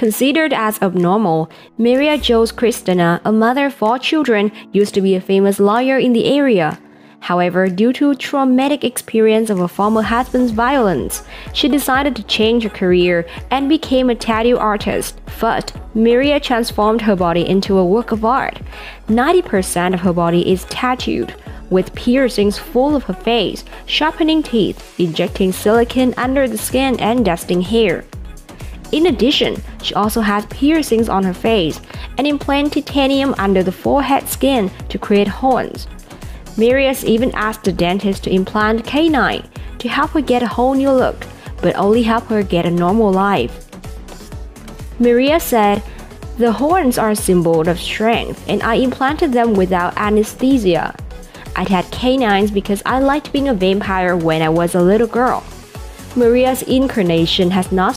Considered as abnormal, Maria Jules Christina, a mother of four children, used to be a famous lawyer in the area. However, due to traumatic experience of her former husband's violence, she decided to change her career and became a tattoo artist. First, Maria transformed her body into a work of art. 90% of her body is tattooed, with piercings full of her face, sharpening teeth, injecting silicone under the skin, and dusting hair. In addition, she also has piercings on her face and implant titanium under the forehead skin to create horns. Marius even asked the dentist to implant canine to help her get a whole new look, but only help her get a normal life. Maria said, The horns are a symbol of strength, and I implanted them without anesthesia. I had canines because I liked being a vampire when I was a little girl. Maria's incarnation has not